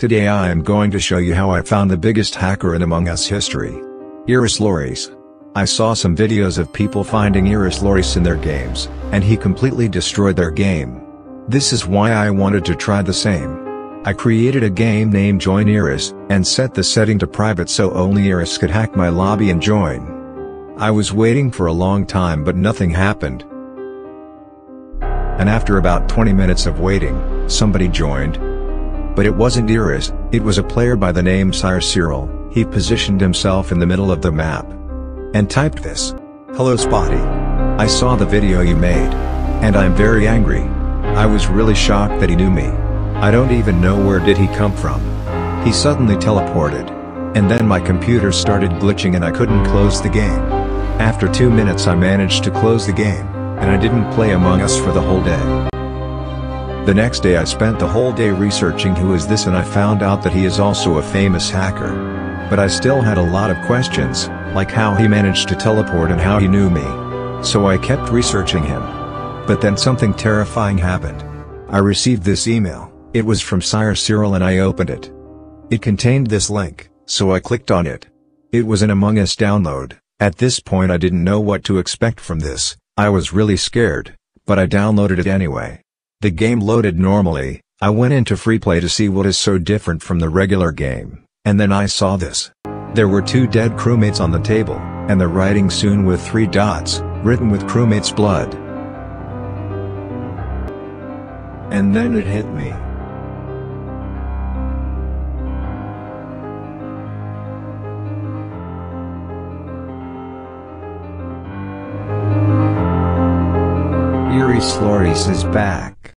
Today I am going to show you how I found the biggest hacker in Among Us history. Eris Loris. I saw some videos of people finding Eris Loris in their games, and he completely destroyed their game. This is why I wanted to try the same. I created a game named Join Eris, and set the setting to private so only Eris could hack my lobby and join. I was waiting for a long time but nothing happened. And after about 20 minutes of waiting, somebody joined. But it wasn't Eris, it was a player by the name Sire Cyril, he positioned himself in the middle of the map. And typed this. Hello Spoty. I saw the video you made. And I'm very angry. I was really shocked that he knew me. I don't even know where did he come from. He suddenly teleported. And then my computer started glitching and I couldn't close the game. After two minutes I managed to close the game, and I didn't play Among Us for the whole day. The next day I spent the whole day researching who is this and I found out that he is also a famous hacker. But I still had a lot of questions, like how he managed to teleport and how he knew me. So I kept researching him. But then something terrifying happened. I received this email. It was from Sire Cyril and I opened it. It contained this link, so I clicked on it. It was an Among Us download, at this point I didn't know what to expect from this, I was really scared, but I downloaded it anyway. The game loaded normally, I went into free play to see what is so different from the regular game, and then I saw this. There were two dead crewmates on the table, and the writing soon with three dots, written with crewmates' blood. And then it hit me. Floris Floris is back.